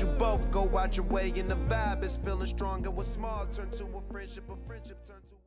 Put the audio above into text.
You both go out your way and the vibe is feeling strong and what's small turn to a friendship, a friendship turn to